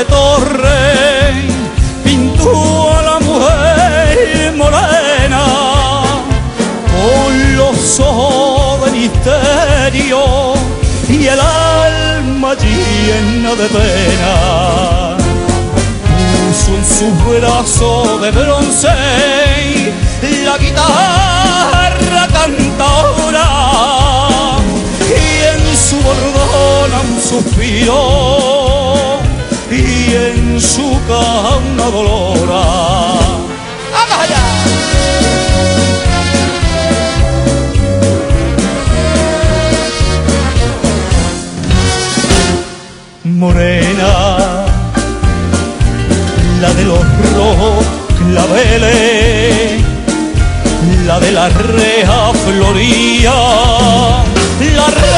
de torre pintó a la mujer morena con los ojos de misterio y el alma llena de pena. Puso en sus brazos de bronce la guitarra canta en su una dolora. ¡Vamos allá! morena, la de los rojos claveles, la de la reja floría, la reina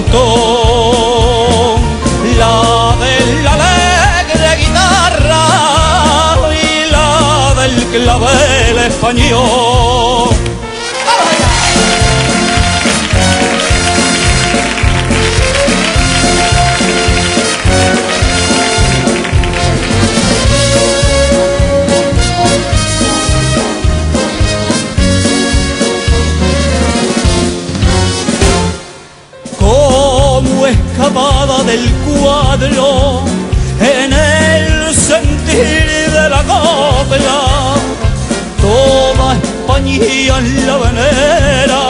mantón, la de la alegre guitarra y la del clavel español. Escapada del cuadro en el sentir de la copla toda España la venera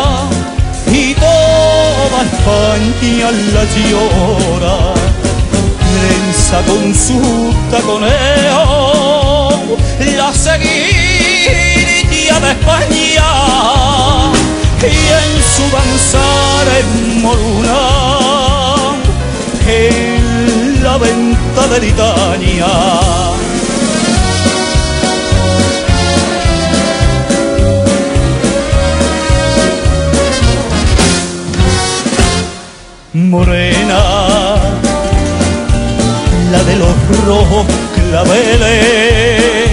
y toda España la llora. Prensa con su taconeo la seguidilla de España y en su danzar en Moruna de Litania morena, la de los rojos claveles,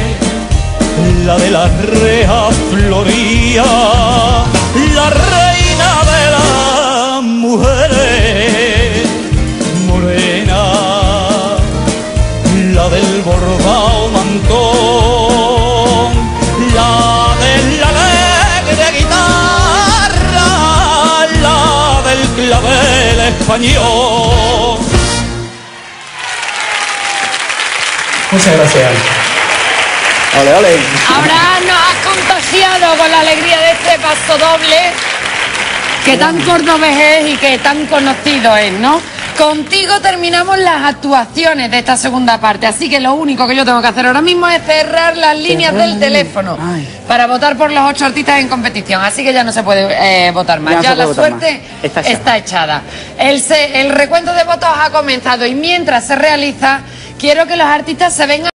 la de la reja floría, la reina clavel español. Muchas gracias. Ole, ole. Abraham nos ha contagiado con la alegría de este paso doble que tan cordobés es y que tan conocido es, ¿no? Contigo terminamos las actuaciones de esta segunda parte, así que lo único que yo tengo que hacer ahora mismo es cerrar las líneas del teléfono para votar por los ocho artistas en competición, así que ya no se puede eh, votar más, Ya la suerte. Está está, echada. echada. El, se- el recuento de votos ha comenzado y mientras se realiza, quiero que los artistas se vengan